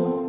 Oh.